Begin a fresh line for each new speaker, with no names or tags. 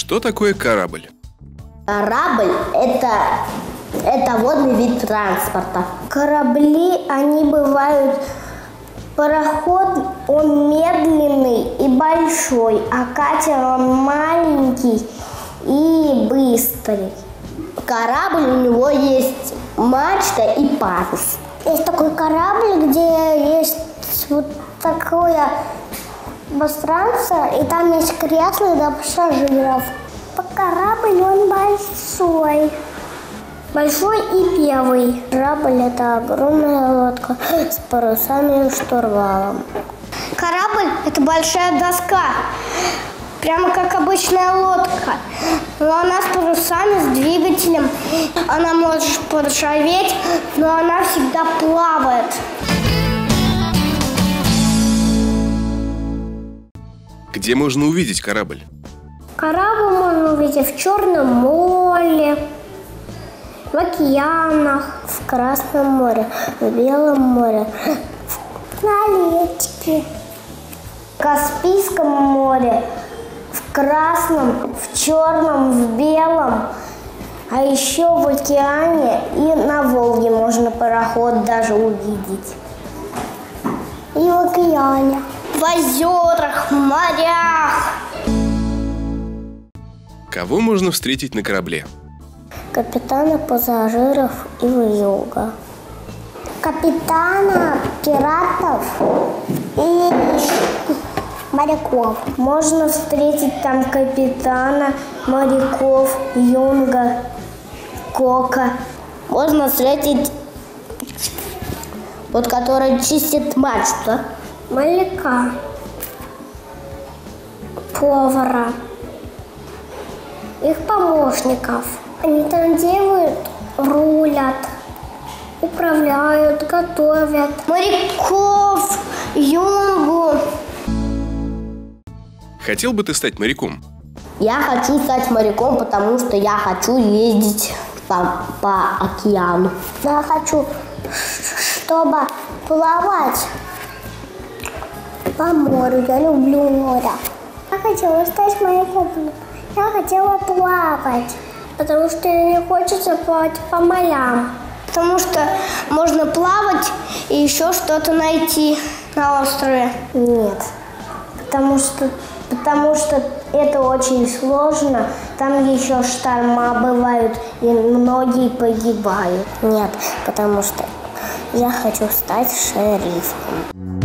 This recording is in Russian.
Что такое корабль?
Корабль – это, это водный вид транспорта. Корабли, они бывают... Пароход, он медленный и большой, а катер, он маленький и быстрый. Корабль, у него есть мачта и парус. Есть такой корабль, где есть вот такое пространство, и там есть кресло для пассажиров. Корабль, он большой. Большой и белый. Корабль – это огромная лодка с парусами и штурвалом. Корабль – это большая доска, прямо как обычная лодка. Но она с парусами, с двигателем. Она может поржаветь, но она всегда плавает.
Где можно увидеть корабль?
Корабль можно увидеть в Черном море, в океанах, в Красном море, в Белом море, на речке, в Каспийском море, в Красном, в Черном, в Белом, а еще в океане и на Волге можно пароход даже увидеть. И в океане, в озерах, в морях.
Кого можно встретить на корабле?
Капитана пассажиров и юга. Капитана пиратов и моряков. Можно встретить там капитана, моряков, юнга, кока. Можно встретить вот который чистит мачту. Моряка. Повара их помощников. Они там делают, рулят, управляют, готовят. Моряков, юнгу.
Хотел бы ты стать моряком?
Я хочу стать моряком, потому что я хочу ездить по, по океану. Я хочу, чтобы плавать по морю. Я люблю море. Я хотела стать моряком. Я хотела плавать, потому что мне хочется плавать по морям. Потому что можно плавать и еще что-то найти на острове. Нет, потому что, потому что это очень сложно. Там еще шторма бывают, и многие погибают. Нет, потому что я хочу стать шерифом.